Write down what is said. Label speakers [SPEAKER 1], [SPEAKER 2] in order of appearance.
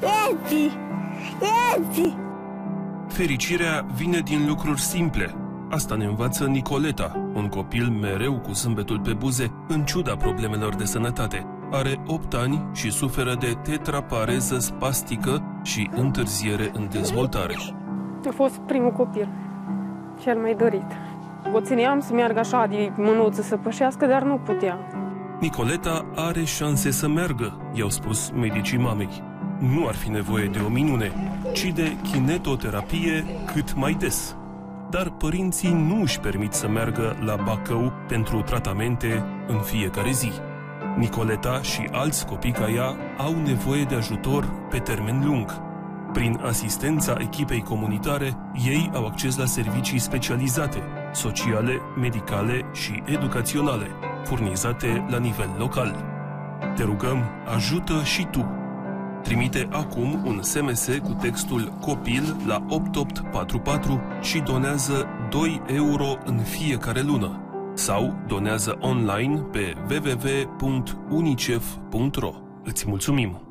[SPEAKER 1] Ezi! Ezi!
[SPEAKER 2] Fericirea vine din lucruri simple. Asta ne învață Nicoleta, un copil mereu cu zâmbetul pe buze, în ciuda problemelor de sănătate. Are 8 ani și suferă de tetrapareză spastică și întârziere în dezvoltare.
[SPEAKER 3] A fost primul copil, cel mai dorit. O țineam să meargă așa de mânuță să pășească, dar nu putea.
[SPEAKER 2] Nicoleta are șanse să meargă, i-au spus medicii mamei. Nu ar fi nevoie de o minune, ci de kinetoterapie cât mai des. Dar părinții nu își permit să meargă la Bacău pentru tratamente în fiecare zi. Nicoleta și alți copii ca ea au nevoie de ajutor pe termen lung. Prin asistența echipei comunitare, ei au acces la servicii specializate, sociale, medicale și educaționale, furnizate la nivel local. Te rugăm, ajută și tu! Trimite acum un SMS cu textul COPIL la 8844 și donează 2 euro în fiecare lună sau donează online pe www.unicef.ro. Îți mulțumim!